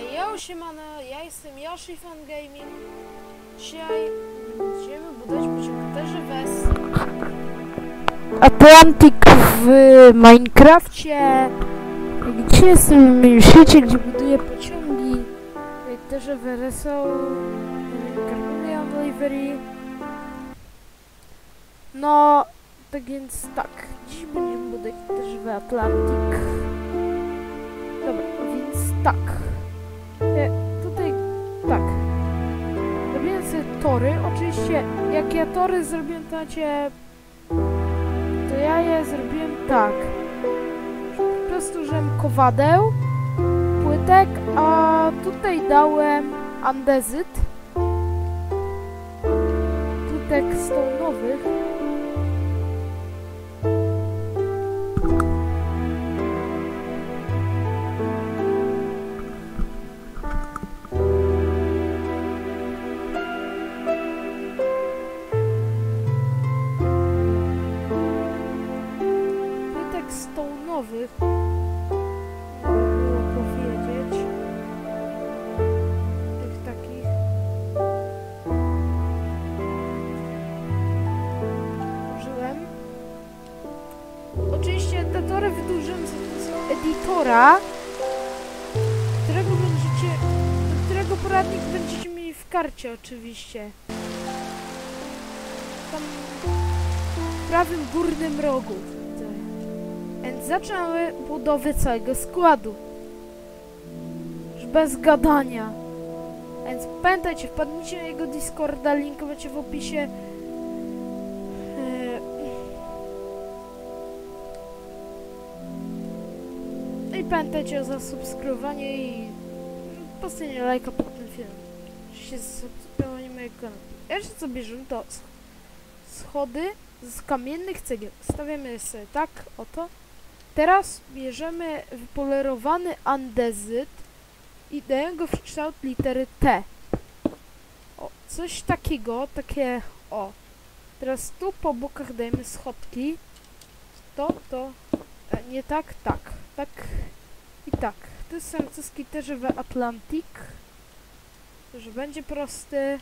Yo, siemano, ja jestem Yoshi Fan Gaming. Dzisiaj będziemy budować poziomierze Wes. Atlantic w Minecrafcie. Gdzie jestem w świecie, gdzie buduję pociągi. Też w RSO, Carbonia Delivery. No, tak więc tak, dziś będziemy budować też w Atlantic. Dobra, więc tak. Tory. Oczywiście jak ja tory zrobiłem, to macie... To ja je zrobiłem tak. Po prostu użyłem kowadeł, płytek, a tutaj dałem andezyt. Płytek stonowych. płytek stołnowych było powiedzieć tych takich użyłem. Oczywiście te tory wydłużyłem za pomocą edytora którego będziecie którego poradnik będziecie mieli w karcie oczywiście. Tam w prawym górnym rogu. Więc zaczynamy budowę całego składu. Już bez gadania. Więc pamiętajcie, wpadnijcie na jego Discorda, link macie w opisie. Yy. I pamiętajcie o zasubskrybowaniu i postawienie lajka pod tym filmem. Oczywiście zasubskrybowanie mojego kanału. Jeszcze co bierzemy to sch- schody z kamiennych cegieł. Stawiamy sobie tak, oto. Teraz bierzemy wypolerowany andezyt i dajemy go w kształt litery T. O, coś takiego, takie, o. Teraz tu po bokach dajemy schodki. To, to, e, nie tak, tak, tak i tak. To jest francuski też w Atlantic. Że będzie prosty.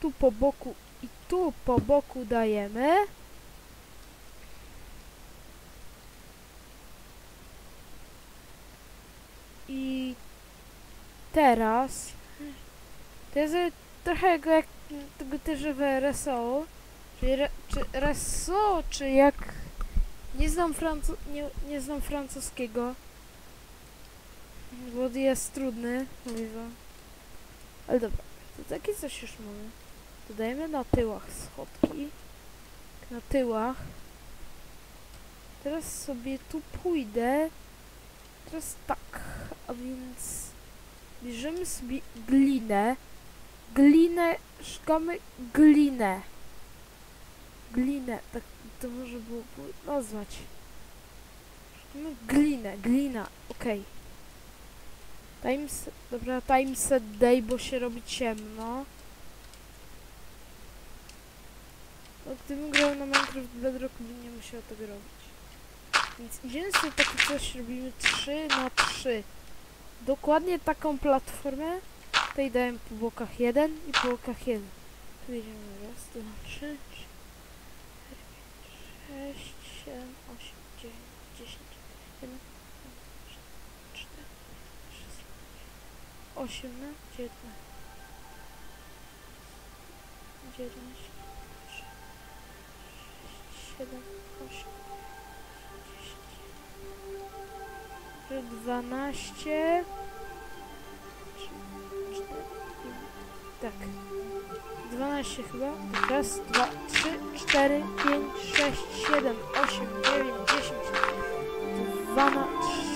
Tu po boku i tu po boku dajemy. I teraz to jest trochę jak, tego też w RSO. Czyli re, czy RSO, czy jak nie znam, francu, nie, nie znam francuskiego. Bo jest trudny, mówię wam. Ale dobra, to takie coś już mamy. Dodajemy na tyłach schodki. Na tyłach. Teraz sobie tu pójdę. Teraz tak, a więc bierzemy sobie glinę. Glinę, szukamy glinę. Glinę, tak to może było, nazwać. Szukamy glinę, glina, okej. Times, dobra, time set day, bo się robi ciemno. No, gdybym grał na Minecraft Bedrock, bym nie musiał tego robić. Więc idziemy sobie takie coś, robimy 3 na 3. Dokładnie taką platformę. Tutaj dałem po bokach 1 i po bokach 1. Tu idziemy raz, dwa, trzy, cztery, sześć, siedem, osiem, dziewięć, dziesięć, jeden, cztery, szesnaście, osiemnaście, dziewiętnaście, dziewięć, siedem, osiem. 12 tak. 12 chyba. Raz, dwa, trzy, cztery, pięć, sześć, siedem, osiem, dziewięć, dziesięć, dwa na trzy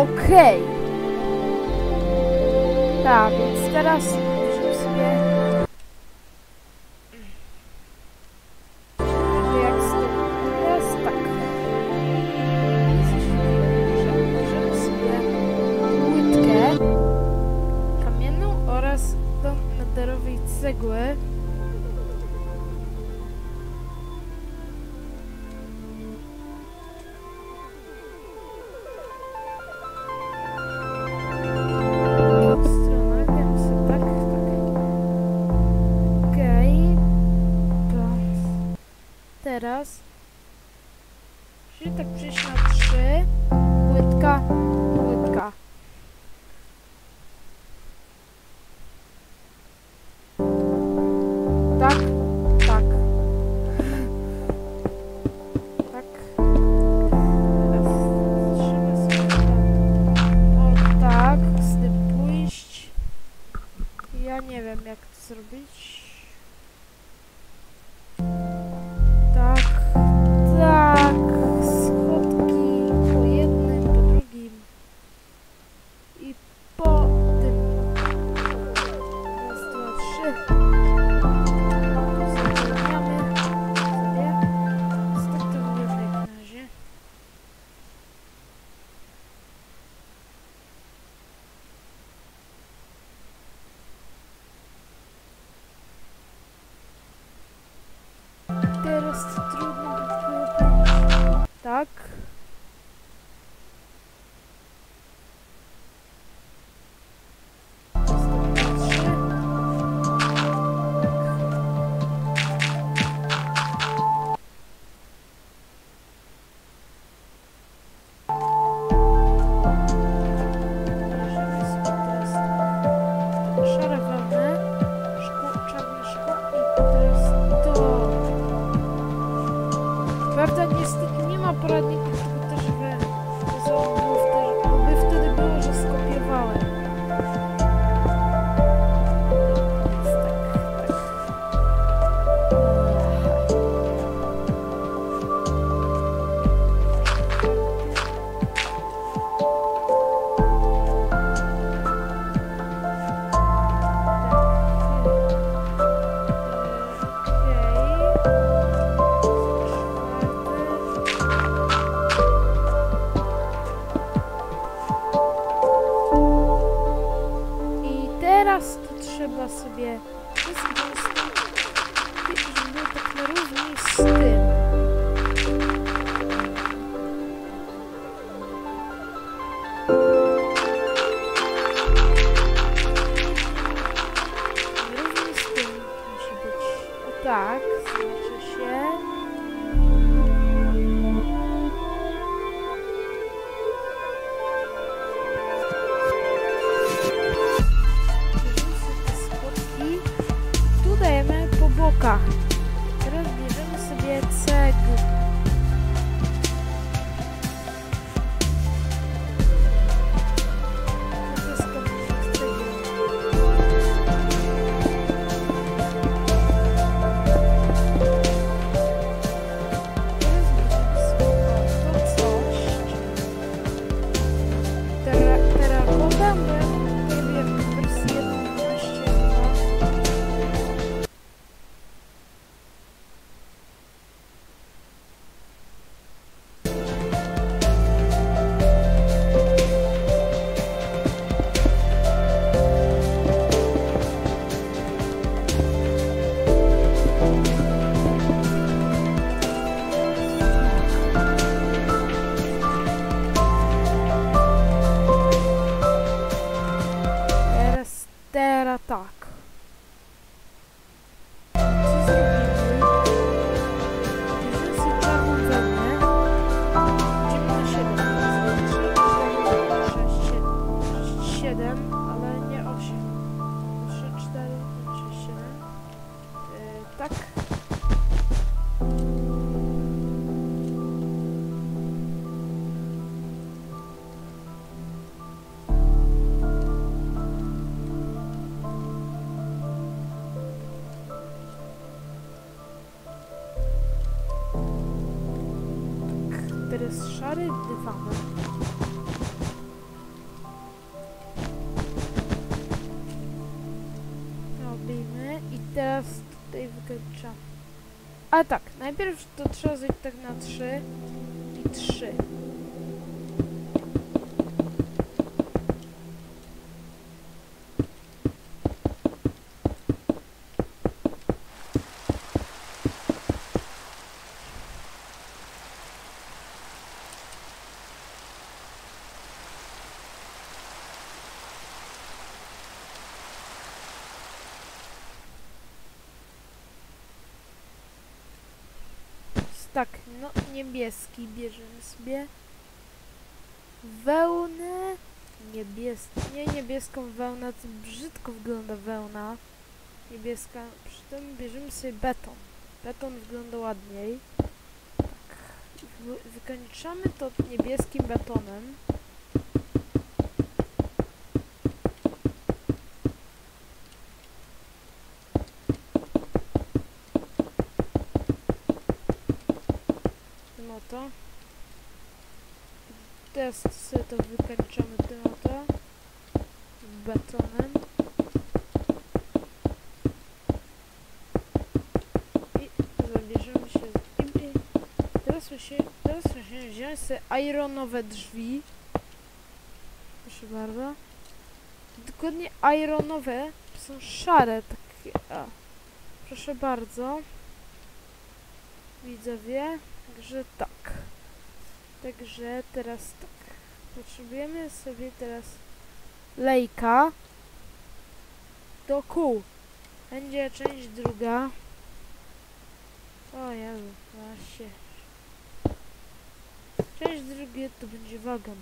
okej. Okay. Tak, więc teraz Ja nie wiem jak to zrobić. bardzo. Niestety nie ma poradników sobie spacery z szarym dywanem. Robimy i teraz tutaj wykończamy. A tak, najpierw to trzeba zrobić tak na 3 i 3. tak, no niebieski bierzemy sobie. Wełnę niebieską, nie niebieską wełnę, to brzydko wygląda wełna. Niebieska, przy tym bierzemy sobie beton. Beton wygląda ładniej. Tak, wy- wykończamy to niebieskim betonem. Tym oto. Teraz sobie to wykańczamy tym oto. Betonem. I zabierzemy się... I, i musimy, teraz musimy wziąć sobie ironowe drzwi. Proszę bardzo. Dokładnie ironowe. Są szare takie. A. Proszę bardzo. Widzowie. Także tak. Także teraz tak. Potrzebujemy sobie teraz lejka do kół. Będzie część druga. O Jezu, właśnie. Część druga to będzie wagon.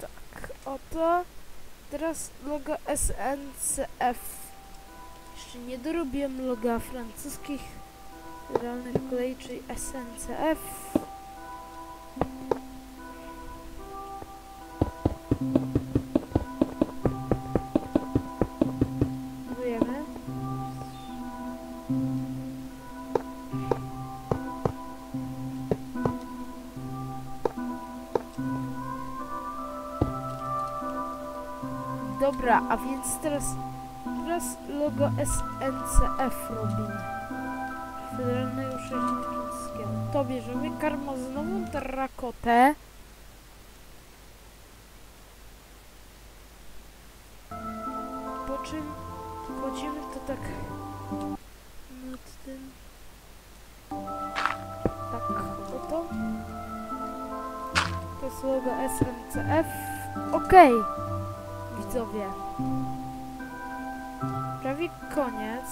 Tak, oto. Teraz logo SNCF. Jeszcze nie dorobiłem loga francuskich realnych kolei, czyli SNCF. Budujemy. Dobra, a więc teraz, teraz logo SNCF robimy. Federalnego Urzędu Francuskiego. To bierzemy karmazynową terrakotę. Po czym kładziemy to tak nad tym. Tak, oto. To jest logo SNCF. Okej, widzowie. Prawie koniec.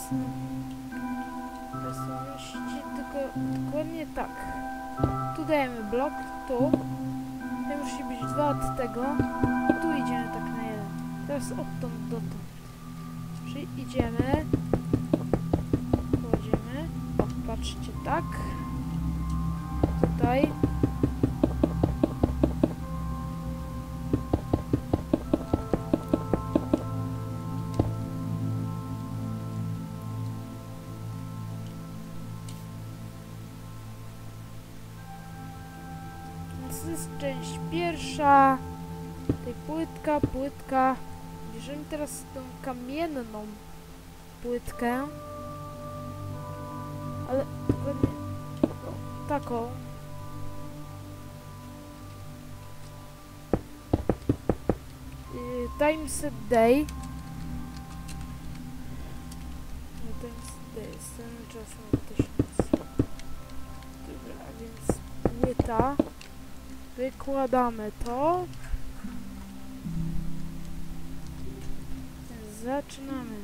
Musicie tylko dokładnie tak. Tu dajemy blok, tu. To musi być dwa od tego. Tu idziemy tak na jeden. Teraz odtąd dotąd. Czyli idziemy. Kładziemy. O, patrzcie, tak. Tutaj. Pierwsza. Tutaj płytka, płytka. Bierzemy teraz tą kamienną płytkę. Ale dokładnie o, taką. Time set day. No, time set day, jest ten czas na. Dobra, a więc płyta. Wykładamy to. Zaczynamy.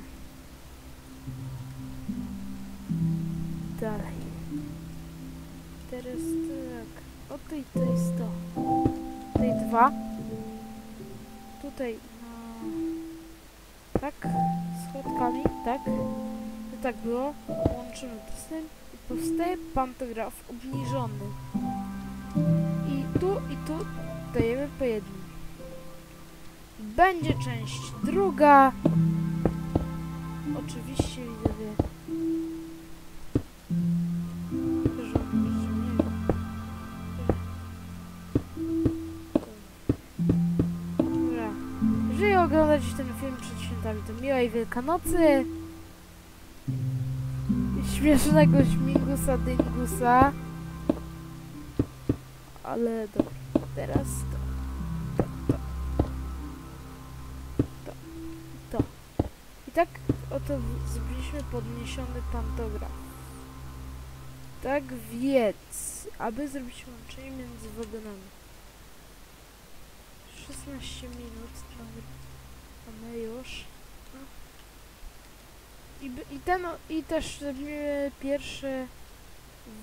Dalej. Teraz tak. Oto i to jest to. Tutaj dwa. Tutaj no, tak. Schodkami, tak. I tak było. Łączymy to z tym i powstaje pantograf obniżony. Tu i tu dajemy po jednym. Będzie część druga. Oczywiście widzowie. Dobra. Jeżeli oglądacie ten film przed świętami, to miłej Wielkanocy. i Śmiesznego śmigusa dyngusa. Ale dobra, teraz to. To, to. To. To. I tak oto zrobiliśmy podniesiony pantograf. Tak więc, aby zrobić łączenie między wagonami. 16 minut mamy już. I, i ten, i też zrobimy pierwszy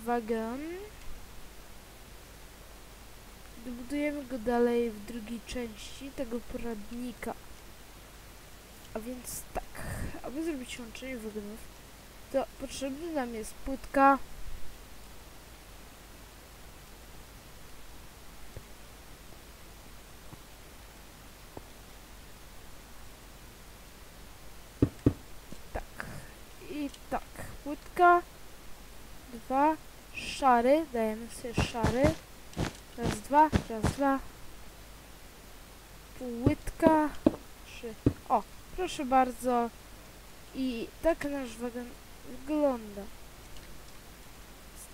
wagon. Dobudujemy go dalej w drugiej części tego poradnika. A więc tak, aby zrobić łączenie wagonów, to potrzebny nam jest płytka. Tak. I tak, płytka. Dwa. Szary. Dajemy sobie szary. Raz, dwa. Raz, dwa. Płytka. Trzy. O, proszę bardzo. I tak nasz wagon wygląda.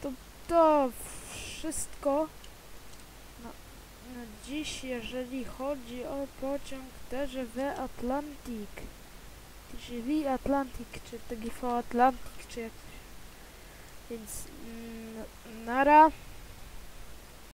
To, to wszystko na, na dziś, jeżeli chodzi o pociąg TGV Atlantic. TGV Atlantic, czy TGV Atlantic, czy jak Więc mm, nara.